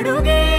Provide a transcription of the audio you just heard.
ಅಡುಗೆ